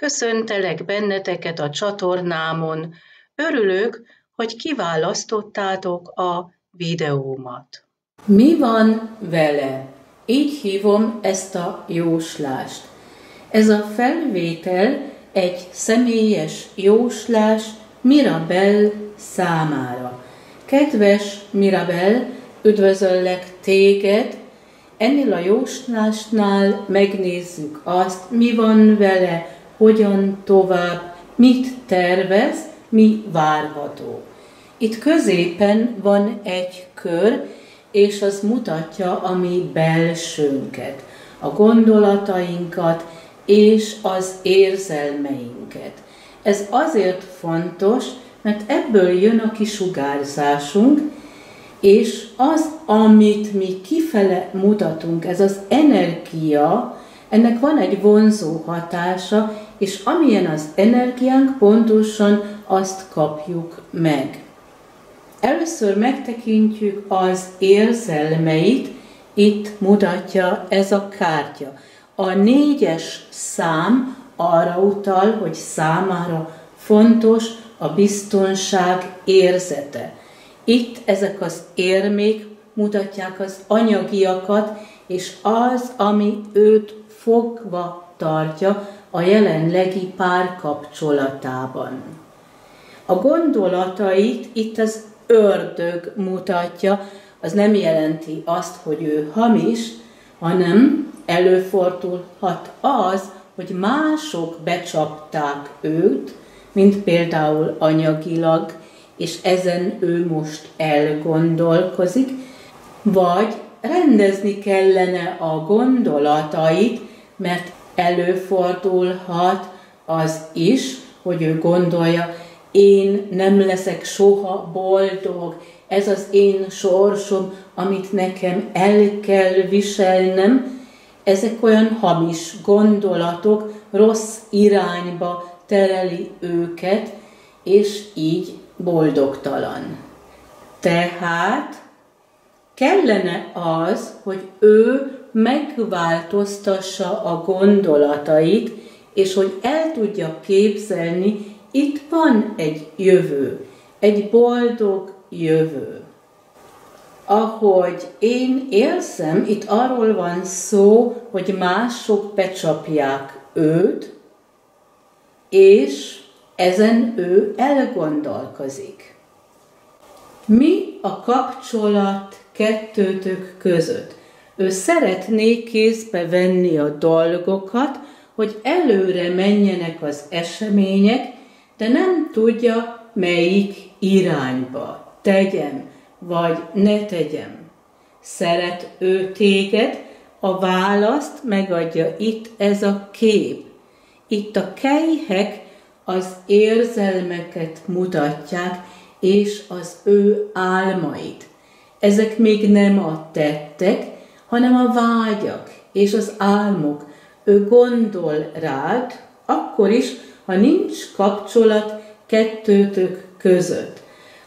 Köszöntelek benneteket a csatornámon. Örülök, hogy kiválasztottátok a videómat. Mi van vele? Így hívom ezt a jóslást. Ez a felvétel egy személyes jóslás Mirabel számára. Kedves Mirabel, üdvözöllek téged, ennél a jóslásnál megnézzük azt, mi van vele, hogyan tovább, mit tervez, mi várható. Itt középen van egy kör, és az mutatja a mi belsőnket, a gondolatainkat és az érzelmeinket. Ez azért fontos, mert ebből jön a kisugárzásunk, és az, amit mi kifele mutatunk, ez az energia, ennek van egy vonzó hatása, és amilyen az energiánk, pontosan azt kapjuk meg. Először megtekintjük az érzelmeit, itt mutatja ez a kártya. A négyes szám arra utal, hogy számára fontos a biztonság érzete. Itt ezek az érmék mutatják az anyagiakat, és az, ami őt fogva tartja a jelenlegi párkapcsolatában. A gondolatait itt az ördög mutatja, az nem jelenti azt, hogy ő hamis, hanem előfordulhat az, hogy mások becsapták őt, mint például anyagilag, és ezen ő most elgondolkozik, vagy rendezni kellene a gondolatait, mert előfordulhat az is, hogy ő gondolja, én nem leszek soha boldog, ez az én sorsom, amit nekem el kell viselnem, ezek olyan hamis gondolatok, rossz irányba tereli őket, és így boldogtalan. Tehát kellene az, hogy ő megváltoztassa a gondolatait, és hogy el tudja képzelni, itt van egy jövő, egy boldog jövő. Ahogy én érzem, itt arról van szó, hogy mások becsapják őt, és ezen ő elgondolkozik. Mi a kapcsolat kettőtök között? Ő szeretné kézbe venni a dolgokat, hogy előre menjenek az események, de nem tudja, melyik irányba tegyem, vagy ne tegyem. Szeret ő téged, a választ megadja itt ez a kép. Itt a kejhek az érzelmeket mutatják, és az ő álmait. Ezek még nem a tettek, hanem a vágyak és az álmok. Ő gondol rád, akkor is, ha nincs kapcsolat kettőtök között.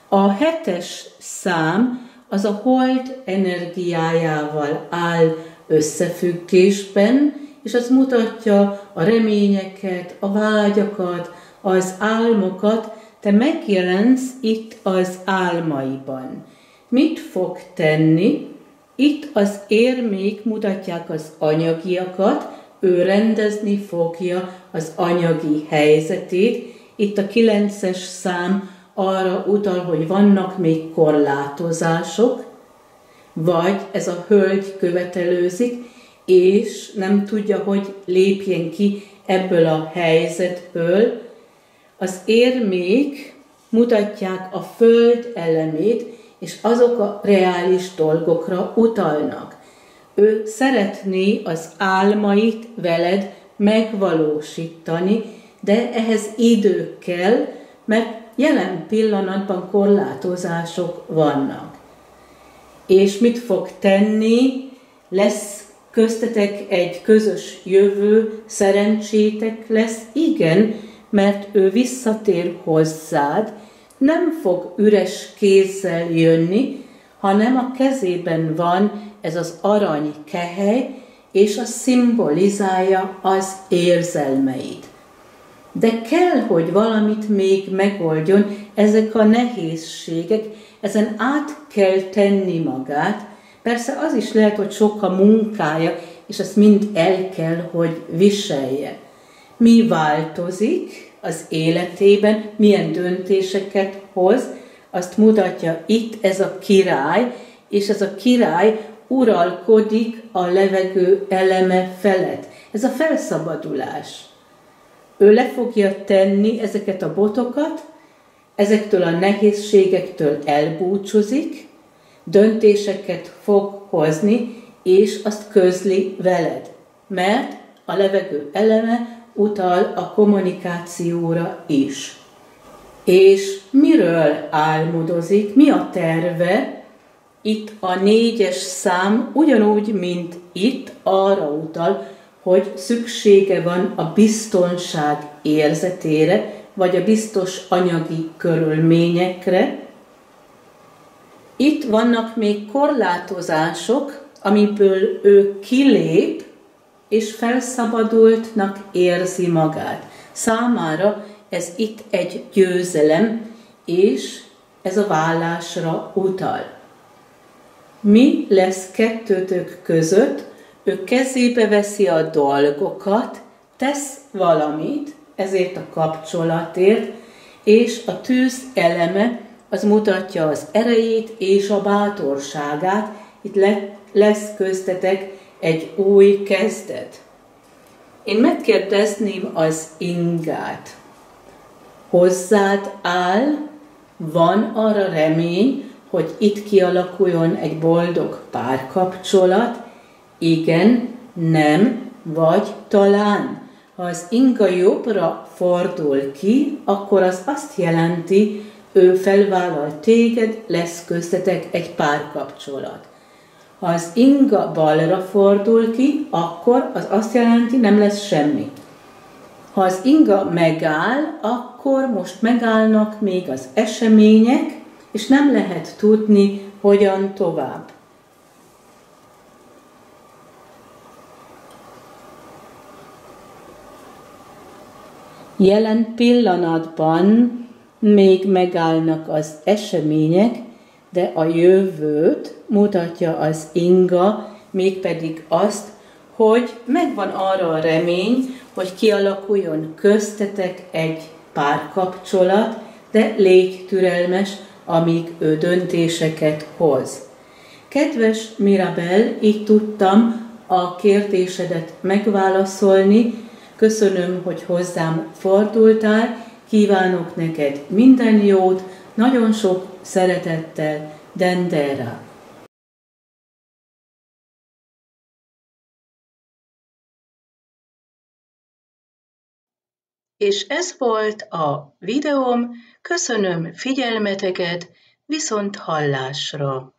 A hetes szám az a hold energiájával áll összefüggésben, és az mutatja a reményeket, a vágyakat, az álmokat, te megjelensz itt az álmaiban. Mit fog tenni? Itt az érmék mutatják az anyagiakat, ő rendezni fogja az anyagi helyzetét. Itt a kilences szám arra utal, hogy vannak még korlátozások, vagy ez a hölgy követelőzik, és nem tudja, hogy lépjen ki ebből a helyzetből, az érmék mutatják a föld elemét, és azok a reális dolgokra utalnak. Ő szeretné az álmait veled megvalósítani, de ehhez idő kell, mert jelen pillanatban korlátozások vannak. És mit fog tenni? Lesz köztetek egy közös jövő, szerencsétek lesz? Igen, mert ő visszatér hozzád, nem fog üres kézzel jönni, hanem a kezében van ez az arany kehely, és a szimbolizálja az érzelmeit. De kell, hogy valamit még megoldjon, ezek a nehézségek, ezen át kell tenni magát. Persze az is lehet, hogy sok a munkája, és azt mind el kell, hogy viselje. Mi változik az életében, milyen döntéseket hoz, azt mutatja itt ez a király, és ez a király uralkodik a levegő eleme felett. Ez a felszabadulás. Ő le fogja tenni ezeket a botokat, ezektől a nehézségektől elbúcsúzik, döntéseket fog hozni, és azt közli veled. Mert a levegő eleme utal a kommunikációra is. És miről álmodozik, mi a terve? Itt a négyes szám ugyanúgy, mint itt arra utal, hogy szüksége van a biztonság érzetére, vagy a biztos anyagi körülményekre. Itt vannak még korlátozások, amiből ő kilép, és felszabadultnak érzi magát. Számára ez itt egy győzelem, és ez a vállásra utal. Mi lesz kettőtök között, ő kezébe veszi a dolgokat, tesz valamit, ezért a kapcsolatért, és a tűz eleme az mutatja az erejét és a bátorságát. Itt le, lesz köztetek egy új kezdet. Én megkérdezném az ingát. Hozzád áll, van arra remény, hogy itt kialakuljon egy boldog párkapcsolat? Igen, nem, vagy talán. Ha az inga jobbra fordul ki, akkor az azt jelenti, ő felvállal téged, lesz köztetek egy párkapcsolat. Ha az inga balra fordul ki, akkor az azt jelenti, nem lesz semmi. Ha az inga megáll, akkor most megállnak még az események, és nem lehet tudni, hogyan tovább. Jelen pillanatban még megállnak az események, de a jövőt mutatja az inga, mégpedig azt, hogy megvan arra a remény, hogy kialakuljon köztetek egy párkapcsolat, de légy türelmes, amíg ő döntéseket hoz. Kedves Mirabel, így tudtam a kérdésedet megválaszolni. Köszönöm, hogy hozzám fordultál, kívánok neked minden jót, nagyon sok szeretettel, Dendera. És ez volt a videóm, köszönöm figyelmeteket, viszont hallásra!